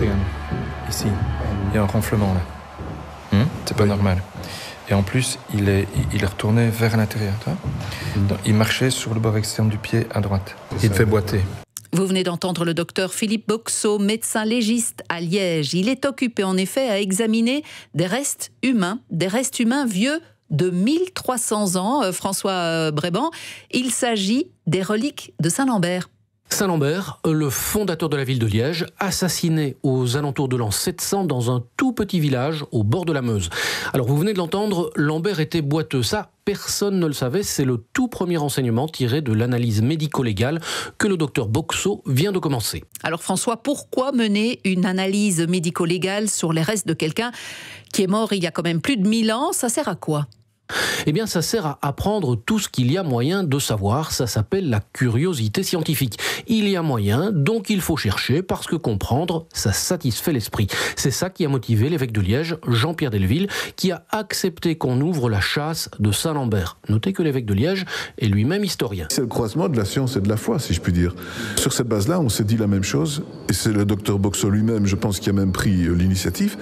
Regarde, ici, il y a un renflement là. Hum, C'est pas normal. Et en plus, il est, il est retourné vers l'intérieur. Donc, il marchait sur le bord externe du pied à droite. Il devait boiter. Vous venez d'entendre le docteur Philippe Boxot, médecin légiste à Liège. Il est occupé en effet à examiner des restes humains, des restes humains vieux de 1300 ans, euh, François euh, Bréban. Il s'agit des reliques de Saint-Lambert. Saint-Lambert, le fondateur de la ville de Liège, assassiné aux alentours de l'an 700 dans un tout petit village au bord de la Meuse. Alors vous venez de l'entendre, Lambert était boiteux. Ça, personne ne le savait. C'est le tout premier renseignement tiré de l'analyse médico-légale que le docteur Boxot vient de commencer. Alors François, pourquoi mener une analyse médico-légale sur les restes de quelqu'un qui est mort il y a quand même plus de 1000 ans? Ça sert à quoi? Eh bien, ça sert à apprendre tout ce qu'il y a moyen de savoir. Ça s'appelle la curiosité scientifique. Il y a moyen, donc il faut chercher, parce que comprendre, ça satisfait l'esprit. C'est ça qui a motivé l'évêque de Liège, Jean-Pierre Delville, qui a accepté qu'on ouvre la chasse de Saint-Lambert. Notez que l'évêque de Liège est lui-même historien. C'est le croisement de la science et de la foi, si je puis dire. Sur cette base-là, on s'est dit la même chose, et c'est le docteur Boxot lui-même, je pense, qui a même pris l'initiative.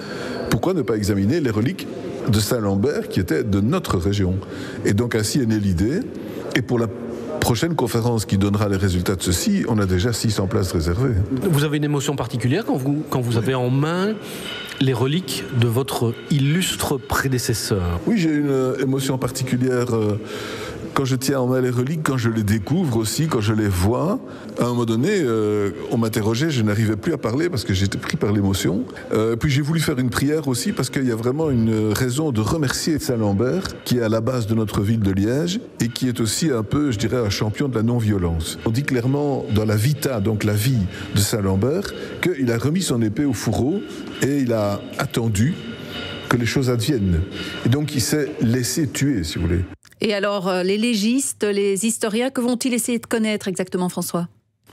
Pourquoi ne pas examiner les reliques de Saint-Lambert qui étaient de notre région Et donc ainsi est née l'idée. Et pour la prochaine conférence qui donnera les résultats de ceci, on a déjà 600 places réservées. Vous avez une émotion particulière quand vous, quand vous avez en main les reliques de votre illustre prédécesseur? Oui, j'ai une euh, émotion particulière euh, quand je tiens en main les reliques, quand je les découvre aussi, quand je les vois. À un moment donné, euh, on m'interrogeait, je n'arrivais plus à parler parce que j'étais pris par l'émotion. Euh, puis j'ai voulu faire une prière aussi parce qu'il y a vraiment une raison de remercier Saint-Lambert, qui est à la base de notre ville de Liège et qui est aussi un peu, je dirais, un champion de la non-violence. On dit clairement dans la vita, donc la vie de Saint-Lambert, qu'il a remis son épée au fourreau et il a attendu que les choses adviennent. Et donc il s'est laissé tuer, si vous voulez. Et alors, euh, les légistes, les historiens, que vont-ils essayer de connaître exactement, François?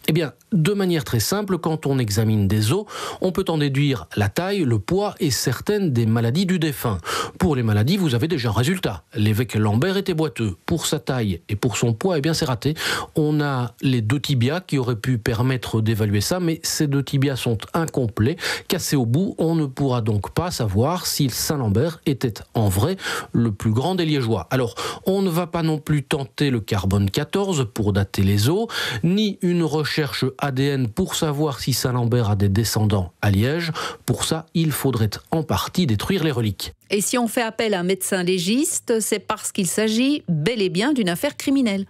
Eh bien, de manière très simple, quand on examine des os, on peut en déduire la taille, le poids et certaines des maladies du défunt. Pour les maladies, vous avez déjà un résultat. L'évêque Lambert était boiteux. Pour sa taille et pour son poids, eh bien c'est raté. On a les deux tibias qui auraient pu permettre d'évaluer ça, mais ces deux tibias sont incomplets, cassés au bout. On ne pourra donc pas savoir si Saint-Lambert était en vrai le plus grand des Liégeois. Alors, on ne va pas non plus tenter le carbone 14 pour dater les os, ni une recherche ADN pour savoir si Saint-Lambert a des descendants à Liège. Pour ça, il faudrait en partie détruire les reliques. Et si on fait appel à un médecin légiste, c'est parce qu'il s'agit bel et bien d'une affaire criminelle.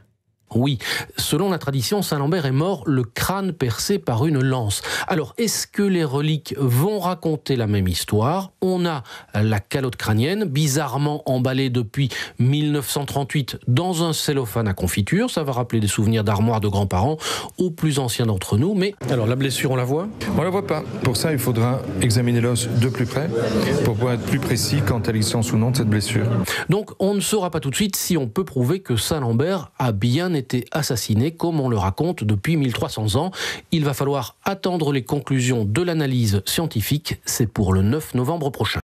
Oui, selon la tradition, Saint-Lambert est mort le crâne percé par une lance. Alors, est-ce que les reliques vont raconter la même histoire? On a la calotte crânienne, bizarrement emballée depuis 1938 dans un cellophane à confiture. Ça va rappeler des souvenirs d'armoire de grands-parents aux plus anciens d'entre nous. Mais alors, la blessure, on la voit? On la voit pas. Pour ça, il faudra examiner l'os de plus près pour pouvoir être plus précis quant à l'existence ou non de cette blessure. Donc, on ne saura pas tout de suite si on peut prouver que Saint-Lambert a bien été été assassiné comme on le raconte depuis 1300 ans. Il va falloir attendre les conclusions de l'analyse scientifique. C'est pour le 9 novembre prochain.